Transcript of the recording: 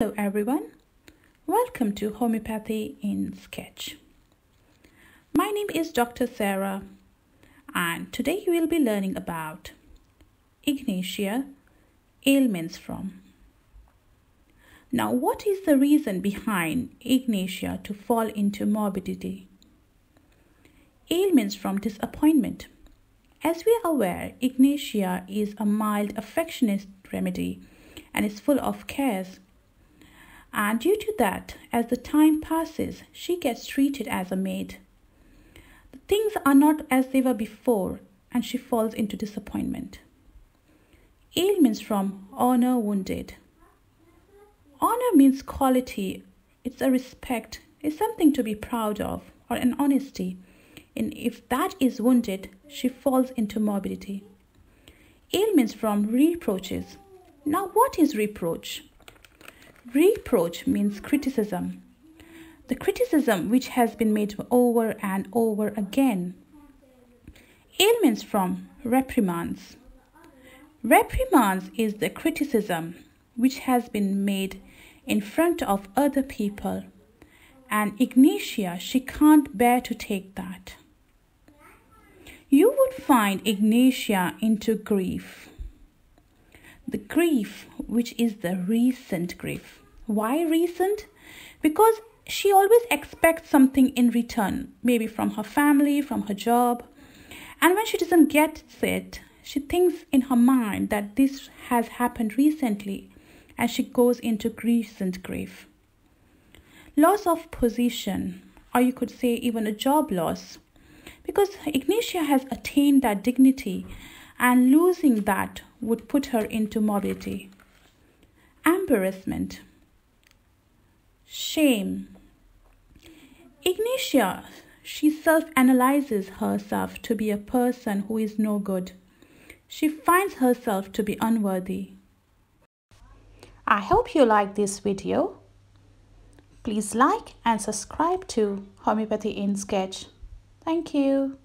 Hello everyone, welcome to Homeopathy in Sketch. My name is Dr. Sarah, and today you will be learning about Ignatia ailments from. Now, what is the reason behind Ignatia to fall into morbidity? Ailments from disappointment. As we are aware, Ignatia is a mild affectionist remedy and is full of cares. And due to that, as the time passes, she gets treated as a maid. Things are not as they were before, and she falls into disappointment. Ailments from honor wounded. Honor means quality, it's a respect, it's something to be proud of, or an honesty. And if that is wounded, she falls into morbidity. Ailments from reproaches. Now, what is reproach? Reproach means criticism. The criticism which has been made over and over again. Ailments from reprimands. Reprimands is the criticism which has been made in front of other people, and Ignatia, she can't bear to take that. You would find Ignatia into grief. The grief, which is the recent grief. Why recent? Because she always expects something in return, maybe from her family, from her job. And when she doesn't get it, she thinks in her mind that this has happened recently and she goes into recent grief. Loss of position, or you could say even a job loss, because Ignatia has attained that dignity and losing that would put her into morbidity. Embarrassment, shame. Ignatia, she self analyzes herself to be a person who is no good. She finds herself to be unworthy. I hope you like this video. Please like and subscribe to Homeopathy in Sketch. Thank you.